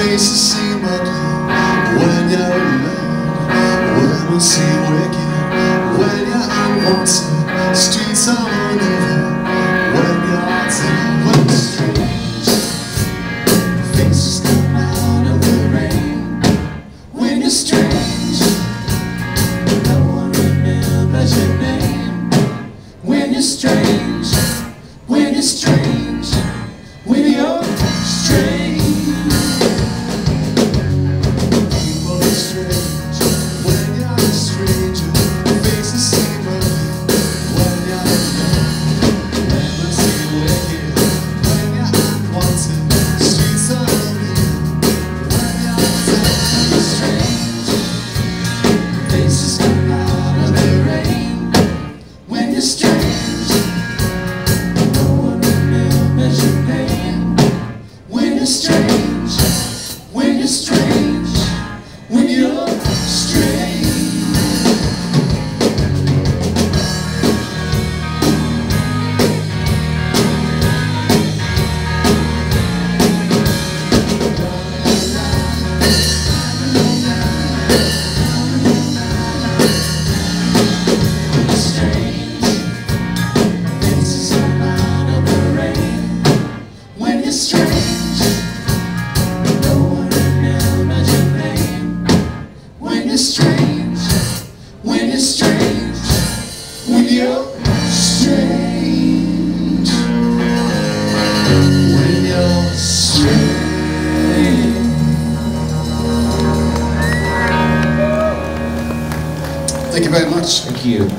face to see what When you're alone, when you see wicked, when you're unwanted. Mr. it's strange, when it's strange, when you're strange, when you're strange. Thank you very much. Thank you.